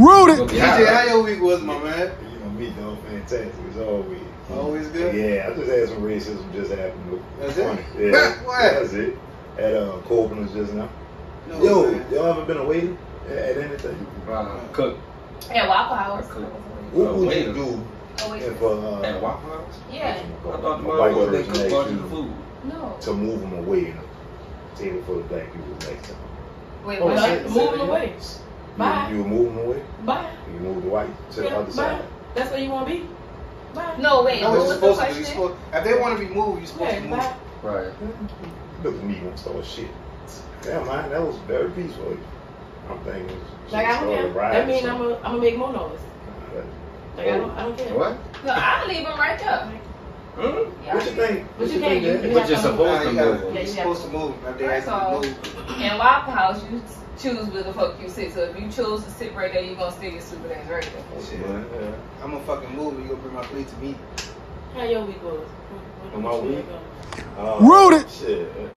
Rooted. DJ, how your week was, my man? You know me, though, fantastic. It's always. Always good? Yeah, I just had some racism just happen. That's it? Yeah, What? that's it. At uh, Corbin's just now. No, Yo, man. y'all ever been a waiter at, at anything? Uh, cook Yeah, Waffle House. Cool. What Uh, would waiter. you do Oh, if uh, at Waffle House. Yeah. I thought the white they person cook asked the you food. No. to move them away and a table full of black people next time? Wait, Oh, what? Move them away. Bye. You, you would move them away? Bye. You move the white to the Yeah, other bye. side? That's where you want to be. Bye. No, wait. No, what you're was the supposed to. Supposed, if they want to be moved, you're supposed to Yeah, move. bye. Right. Look at me, won't start shit. Damn, man, that was very peaceful. I'm thinking. Like I don't care. That means I'm gonna I'm gonna make more noise. Like I don't I don't care. What? No, I'll leave him right there. Hmm? Yeah. What you think? But What you can't- think, you- Dad? But you're have to- supposed Nah, to you gotta, move. You're supposed to move. If they all. you to move. In Waffle House, you choose where the fuck you sit. So if you choose to sit right there, you're gonna stay your stupid ass right there. Shit. Yeah. I'm gonna fucking move. And you gonna bring my plate to me. How your week was? On my week? Uh, Rooted. Shit.